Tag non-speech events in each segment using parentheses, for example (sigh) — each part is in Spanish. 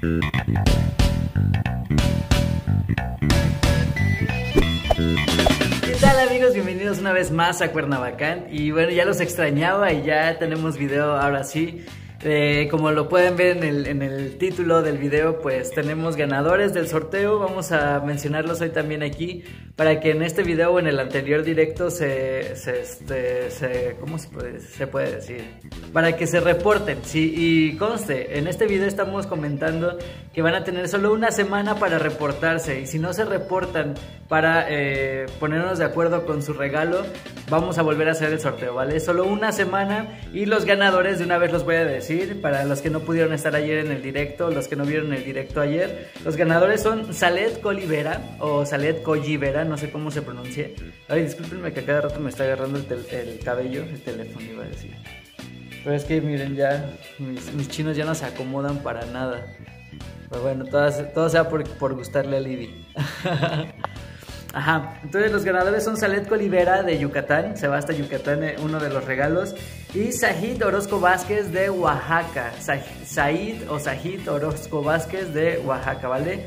¿Qué tal amigos? Bienvenidos una vez más a Cuernavacán y bueno ya los extrañaba y ya tenemos video ahora sí eh, como lo pueden ver en el, en el, título del video, pues tenemos ganadores del sorteo. Vamos a mencionarlos hoy también aquí para que en este video o en el anterior directo se, se, este, se ¿cómo se puede, se puede decir? Para que se reporten. Sí, y conste, en este video estamos comentando que van a tener solo una semana para reportarse y si no se reportan para eh, ponernos de acuerdo con su regalo, vamos a volver a hacer el sorteo, ¿vale? Solo una semana y los ganadores de una vez los voy a decir para los que no pudieron estar ayer en el directo, los que no vieron el directo ayer, los ganadores son Salet Colivera o Salet Collivera, no sé cómo se pronuncie. Ay, discúlpenme que cada rato me está agarrando el, cabello, el teléfono iba a decir. Pero es que miren, ya mis, chinos ya no se acomodan para nada. Pero bueno, todo, todo sea por, por gustarle a Libby. (laughs) Ajá, entonces los ganadores son Salet Colivera de Yucatán, se va hasta Yucatán eh, uno de los regalos, y Sajid Orozco Vázquez de Oaxaca, Said o Sajid Orozco Vázquez de Oaxaca, ¿vale?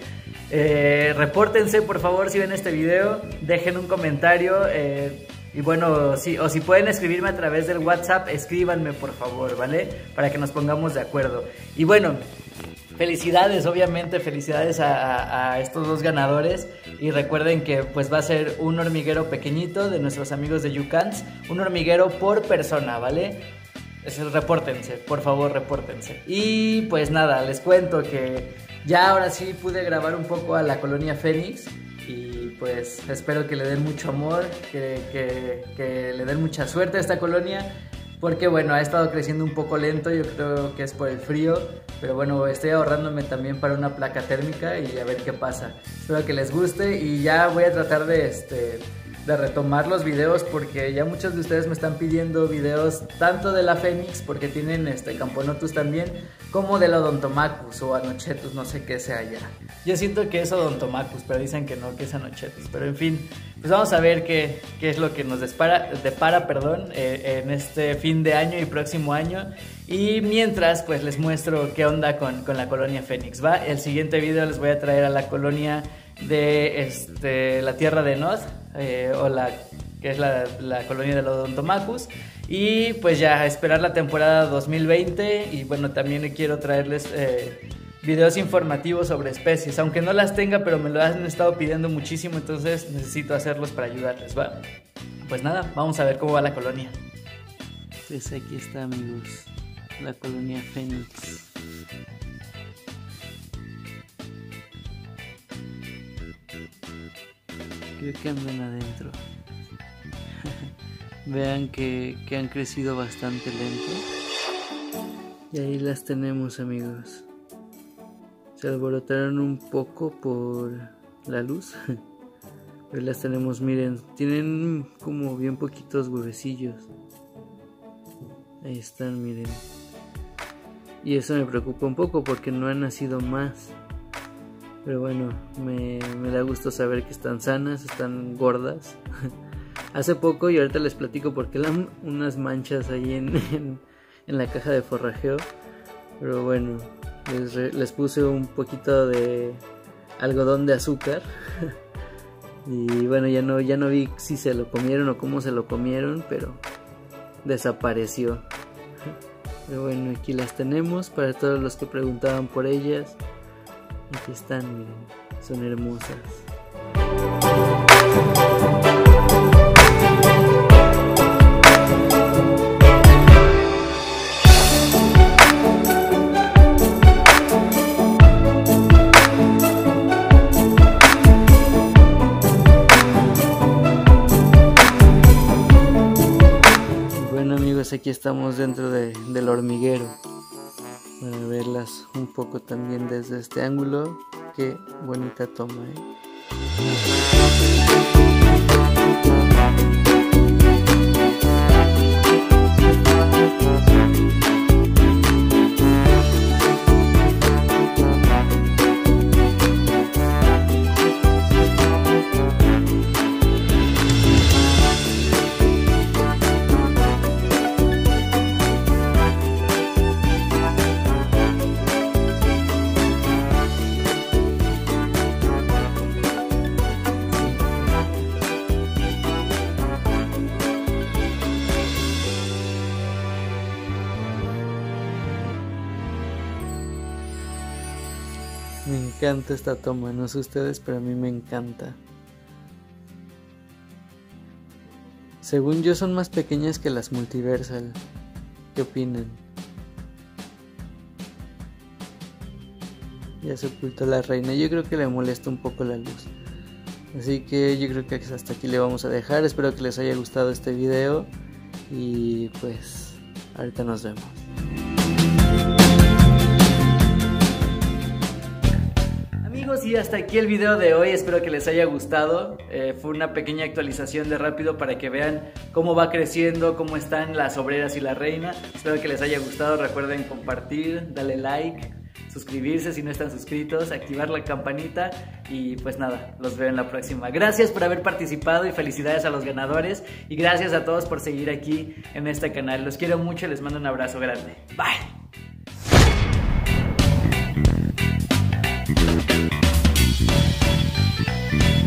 Eh, repórtense por favor si ven este video, dejen un comentario, eh, y bueno, o si pueden escribirme a través del WhatsApp, escríbanme por favor, ¿vale? Para que nos pongamos de acuerdo. Y bueno, felicidades, obviamente, felicidades a, estos dos ganadores. Y recuerden que pues va a ser un hormiguero pequeñito de nuestros amigos de Yucans, un hormiguero por persona, ¿vale? Es el, repórtense, por favor, repórtense. Y pues nada, les cuento que ya ahora sí pude grabar un poco a la colonia Fénix. Y pues espero que le den mucho amor, que, que le den mucha suerte a esta colonia porque bueno, ha estado creciendo un poco lento, yo creo que es por el frío, pero bueno, estoy ahorrándome también para una placa térmica y a ver qué pasa. Espero que les guste y ya voy a tratar de este de retomar los videos porque ya muchos de ustedes me están pidiendo videos tanto de la Fénix porque tienen este Camponotus también como de la Odontomacus o Anochetus, no sé qué sea ya. Yo siento que es Odontomacus, pero dicen que no, que es Anochetus, pero en fin, pues vamos a ver qué, qué es lo que nos depara, depara perdón, eh, en este fin de año y próximo año. Y mientras, pues les muestro qué onda con, con la colonia Fénix, ¿va? El siguiente video les voy a traer a la colonia de este, la tierra de Nod, eh, o la que es la, colonia de los Odontomacus. Y pues ya, esperar la temporada 2020. Y bueno, también quiero traerles eh, videos informativos sobre especies. Aunque no las tenga, pero me lo han estado pidiendo muchísimo. Entonces necesito hacerlos para ayudarles. ¿va? Pues nada, vamos a ver cómo va la colonia. Pues aquí está, amigos. La colonia Fénix. Que andan adentro. (laughs) Vean que, que han crecido bastante lento. Y ahí las tenemos amigos. Se alborotaron un poco por la luz. (laughs) Pero las tenemos, miren, tienen como bien poquitos huevecillos. Ahí están, miren. Y eso me preocupa un poco porque no han nacido más. Pero bueno, me, da gusto saber que están sanas, están gordas. (laughs) Hace poco, y ahorita les platico porque qué unas manchas ahí en, en, la caja de forrajeo. Pero bueno, les, les puse un poquito de algodón de azúcar. (laughs) y bueno, ya no, ya no vi si se lo comieron o cómo se lo comieron, pero desapareció. (laughs) Pero bueno, aquí las tenemos para todos los que preguntaban por ellas. Aquí están, miren, son hermosas. Bueno amigos, aquí estamos dentro del hormiguero verlas un poco también desde este ángulo. Qué bonita toma, ¿eh? Encanta esta toma, no sé ustedes, pero a mí me encanta. Según yo son más pequeñas que las multiversal. ¿Qué opinan? Ya se ocultó la reina. Yo creo que le molesta un poco la luz. Así que yo creo que hasta aquí le vamos a dejar. Espero que les haya gustado este video. Y pues ahorita nos vemos. Y hasta aquí el video de hoy, espero que les haya gustado. Eh, fue una pequeña actualización de rápido para que vean cómo va creciendo, cómo están las obreras y la reina. Espero que les haya gustado, recuerden compartir, darle like, suscribirse si no están suscritos, activar la campanita y pues nada, los veo en la próxima. Gracias por haber participado y felicidades a los ganadores y gracias a todos por seguir aquí en este canal. Los quiero mucho, les mando un abrazo grande. Bye. Música